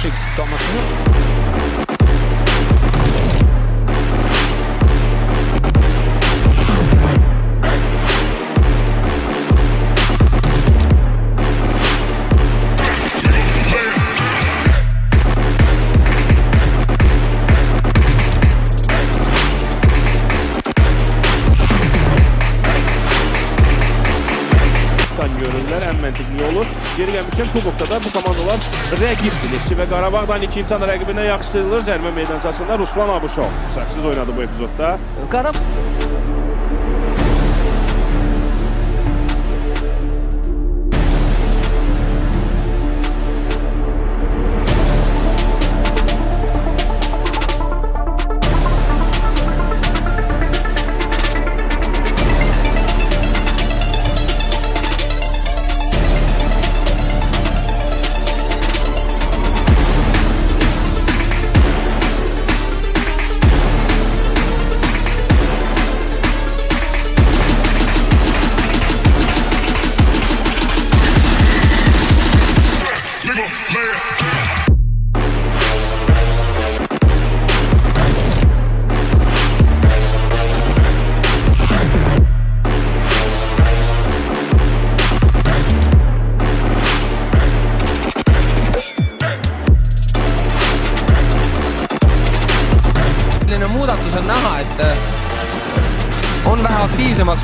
Шиц Томас Мюр. Geri gəlmişkən kubokda da bu komandalar rəqibdir. Neftçi və Qarabağdan iki imtahan rəqibinə yaxşılayırlar cərimə meydançasında. Ruslan Abuşov səhvsiz oynadı bu epizodda. Qarab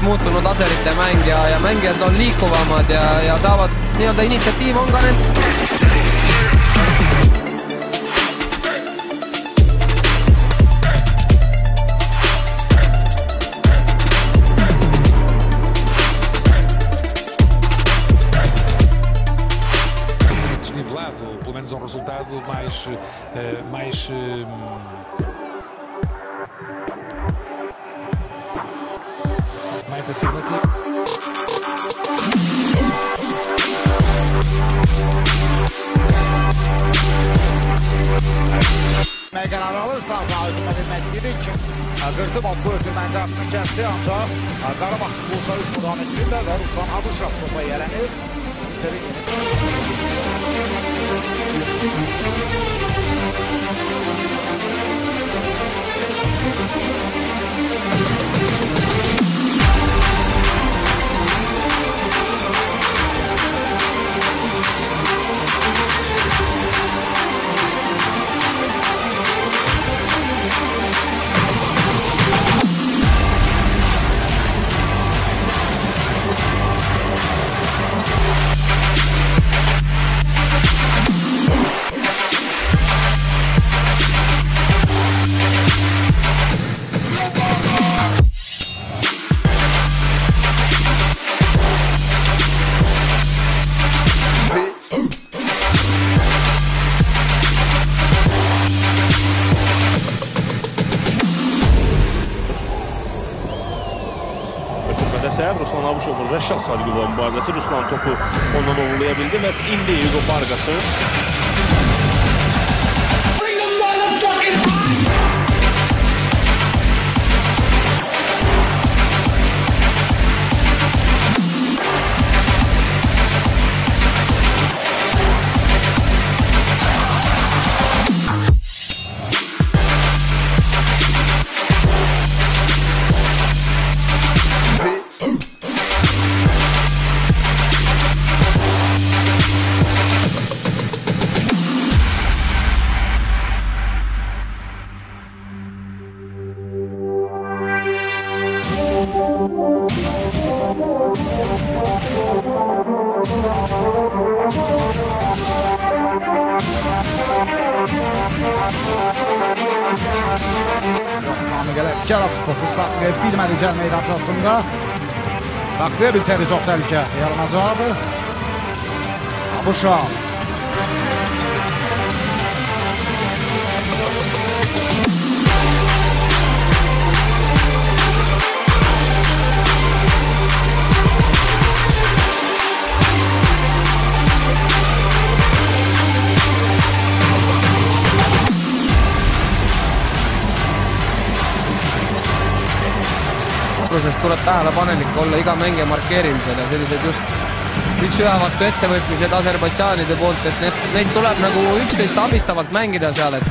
muutunud aserite mäng ja, ja mängijad on liikuvamad ja, ja saavad nii-öelda initsiatiiv on ka nend-. desnivelado, pelo menos um resultado mais, eh, mais eh, mais afirmativo. Qərar alırsa, Azimə Məcidi kim qırdı bu ötürmən qapını kəsdi ancaq Qarabağ Bursa 3 müdahaləsində və Ruslan Abuşov topa yələnir. Səhər Ruslan Abuşovun Rəşad Sarıgülova mübarizəsi Ruslan topu ondan oğurlaya bildi və indi Hugo Vargas'ı Namiqələr Əsgərov topu saxlaya bilmədi cəl meydançasında. Saxlaya bilsəydi çox təhlükə yaranacaqdı. Abuşov. Tuleb tähelepanelik olla iga mängija markeerimisel ja sellised just üks-ühe vastu ettevõtmised Aserbaidžaanide poolt, et need, neid tuleb nagu üksteist abistavalt mängida seal, et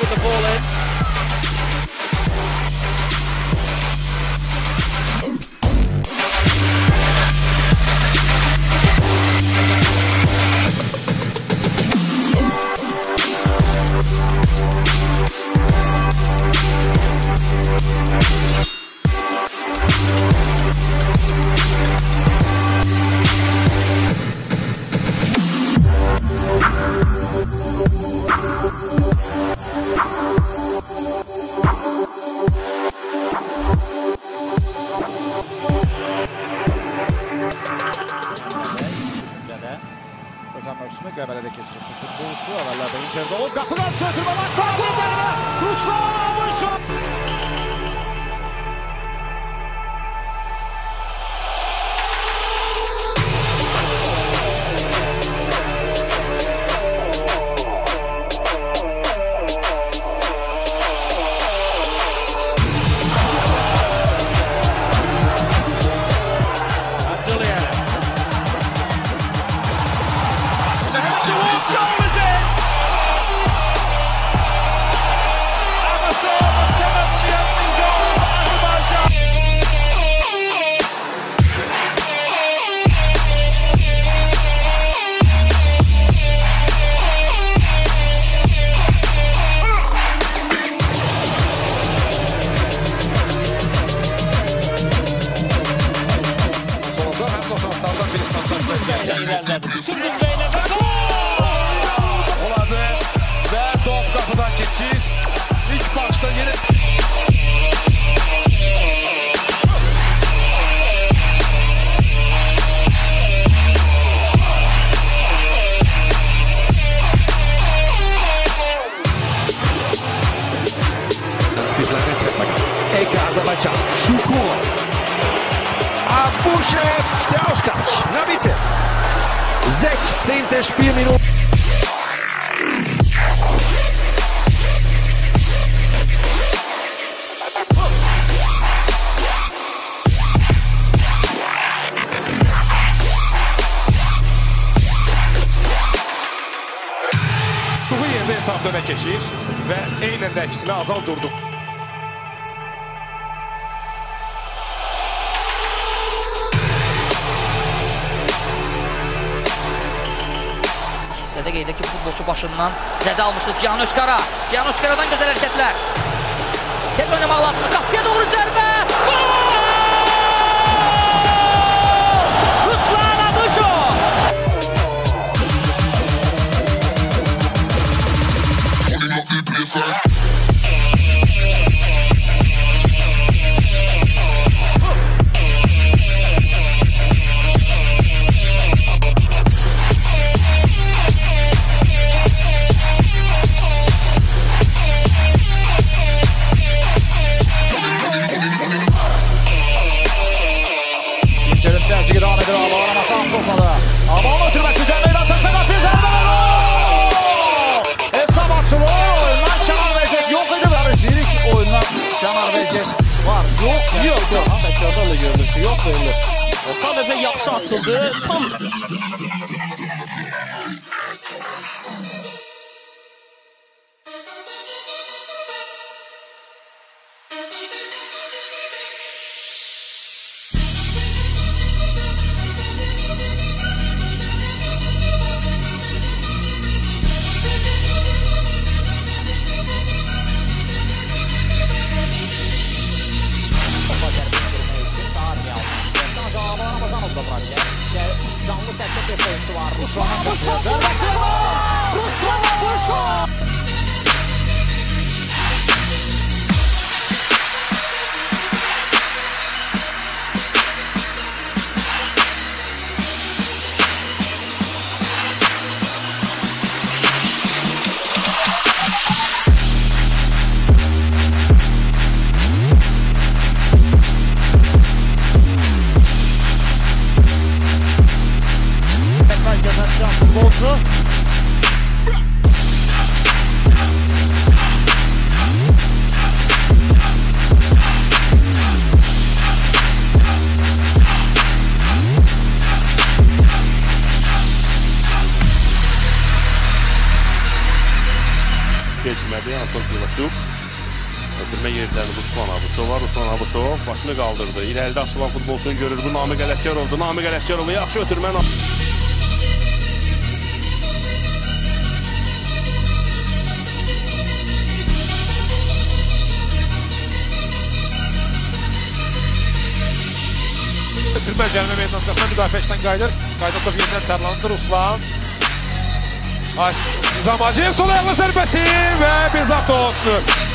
with the ball in. Döne keçir ve eynən də əksinə Azal durdu. Hissədə qeyd ki, futbolçu başından zədə almışdı Cihan Özkara. Cihan Özkaradan gözəl hərəkətlər. Tez oynamaq lazımdır. Qapıya doğru zərbə. dışarıdan da görüntü yok mu Sadece yaxşı açıldı. Tam Bar miał Zdarzała bo zanów do mnie Gdzie ciągu tego typu Rusłana Rusłana Rusłana Rusłana başını qaldırdı. İrəlidə açılan futbolçunu görür. Bu Namiq Ələsgərovdur. Namiq Ələsgərov yaxşı ötürmə. Ötürmə cərimə meydançasına müdafiəçidən qayıdır. Qayıdıb da yenidən tərlandı Ruslan. Nizam Hacıyev sol ayaqla zərbəsi və Bezatov.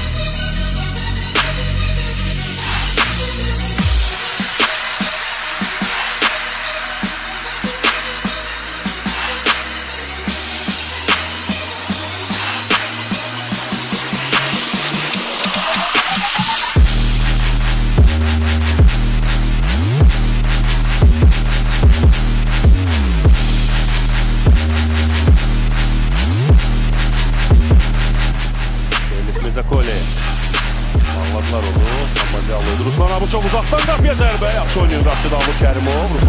them all over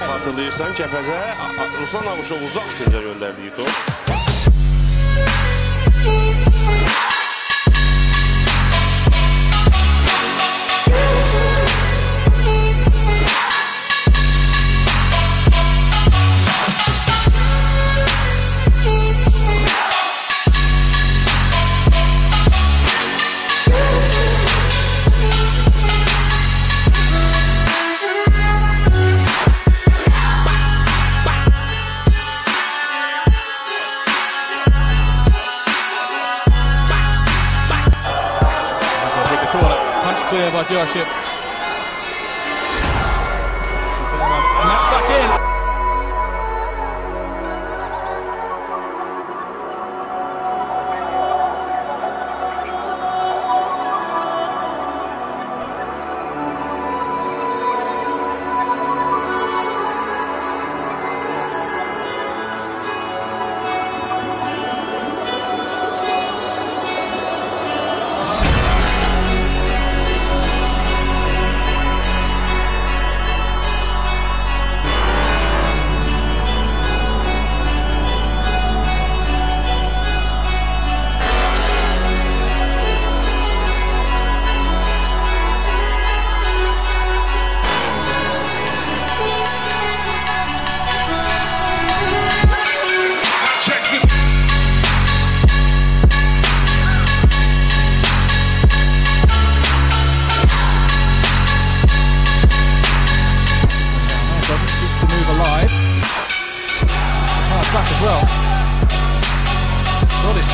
Hatırlayırsan Kəpəzə Ruslan Abuşov uzaq küncə göndərdiyi top. 好球好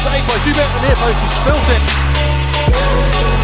saved by post. Spilt it.